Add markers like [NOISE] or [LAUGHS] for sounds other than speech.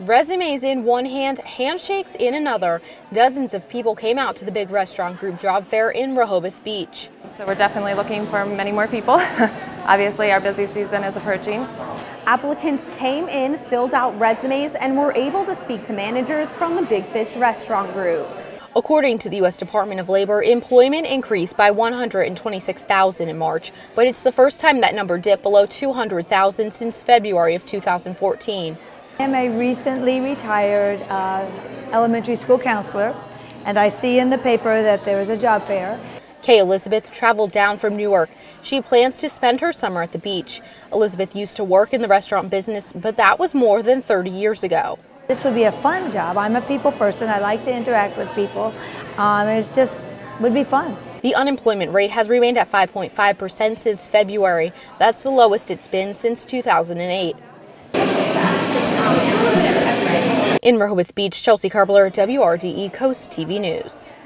Resumes in one hand, handshakes in another. Dozens of people came out to the big restaurant group job fair in Rehoboth Beach. So we're definitely looking for many more people. [LAUGHS] Obviously, our busy season is approaching. Applicants came in, filled out resumes, and were able to speak to managers from the Big Fish Restaurant Group. According to the U.S. Department of Labor, employment increased by 126,000 in March, but it's the first time that number dipped below 200,000 since February of 2014. I'm a recently retired uh, elementary school counselor, and I see in the paper that there is a job fair. Kay Elizabeth traveled down from Newark. She plans to spend her summer at the beach. Elizabeth used to work in the restaurant business, but that was more than 30 years ago. This would be a fun job. I'm a people person. I like to interact with people. Um, it just would be fun. The unemployment rate has remained at 5.5% since February. That's the lowest it's been since 2008. In Rehoboth Beach, Chelsea Carbler, WRDE Coast TV News.